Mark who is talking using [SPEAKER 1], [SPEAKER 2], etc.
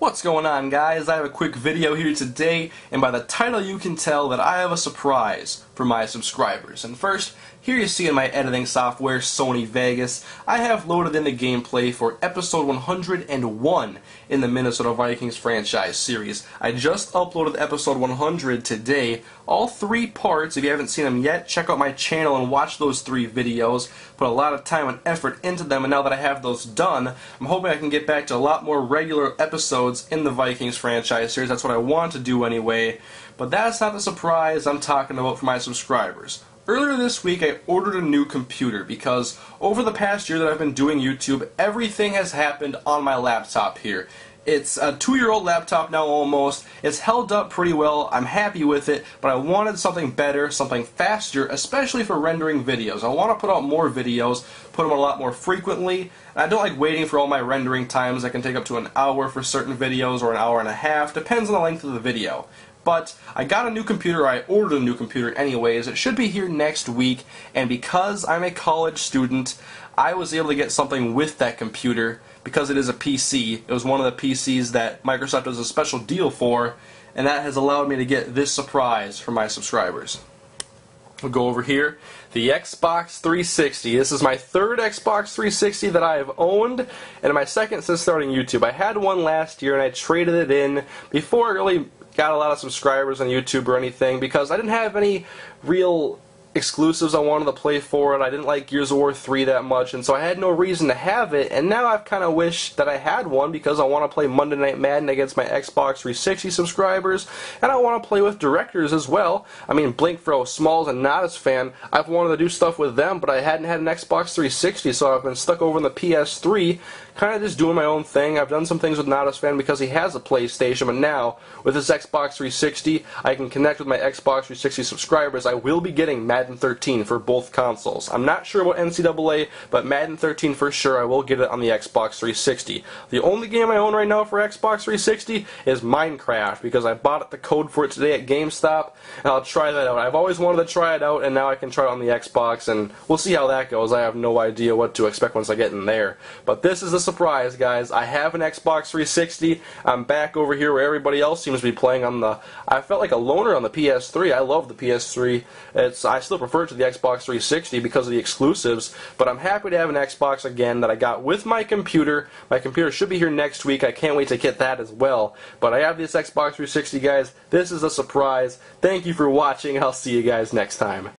[SPEAKER 1] What's going on guys? I have a quick video here today and by the title you can tell that I have a surprise for my subscribers. And first, here you see in my editing software, Sony Vegas, I have loaded in the gameplay for episode 101 in the Minnesota Vikings franchise series. I just uploaded episode 100 today. All three parts, if you haven't seen them yet, check out my channel and watch those three videos. Put a lot of time and effort into them and now that I have those done, I'm hoping I can get back to a lot more regular episodes in the Vikings franchise series. That's what I want to do anyway. But that's not the surprise I'm talking about for my subscribers. Earlier this week I ordered a new computer because over the past year that I've been doing YouTube, everything has happened on my laptop here. It's a two-year-old laptop now almost. It's held up pretty well. I'm happy with it, but I wanted something better, something faster, especially for rendering videos. I want to put out more videos, put them a lot more frequently. I don't like waiting for all my rendering times. that can take up to an hour for certain videos or an hour and a half. Depends on the length of the video. But I got a new computer, I ordered a new computer anyways. It should be here next week, and because I'm a college student, I was able to get something with that computer because it is a PC. It was one of the PCs that Microsoft does a special deal for, and that has allowed me to get this surprise for my subscribers. We'll go over here. The Xbox 360. This is my third Xbox 360 that I have owned, and my second since starting YouTube. I had one last year, and I traded it in before I really got a lot of subscribers on YouTube or anything because I didn't have any real exclusives I wanted to play for it. I didn't like Gears of War 3 that much, and so I had no reason to have it. And now I've kind of wished that I had one because I want to play Monday Night Madden against my Xbox 360 subscribers, and I want to play with directors as well. I mean, Blink for Smalls and Nodus fan, I've wanted to do stuff with them, but I hadn't had an Xbox 360, so I've been stuck over in the PS3, kind of just doing my own thing. I've done some things with Nodus fan because he has a PlayStation, but now with his Xbox 360, I can connect with my Xbox 360 subscribers. I will be getting Madden Madden 13 for both consoles. I'm not sure about NCAA, but Madden 13 for sure, I will get it on the Xbox 360. The only game I own right now for Xbox 360 is Minecraft, because I bought the code for it today at GameStop, and I'll try that out. I've always wanted to try it out, and now I can try it on the Xbox, and we'll see how that goes. I have no idea what to expect once I get in there. But this is a surprise, guys. I have an Xbox 360. I'm back over here where everybody else seems to be playing on the... I felt like a loner on the PS3. I love the PS3. It's I still prefer to the Xbox 360 because of the exclusives, but I'm happy to have an Xbox again that I got with my computer. My computer should be here next week. I can't wait to get that as well. But I have this Xbox 360, guys. This is a surprise. Thank you for watching. I'll see you guys next time.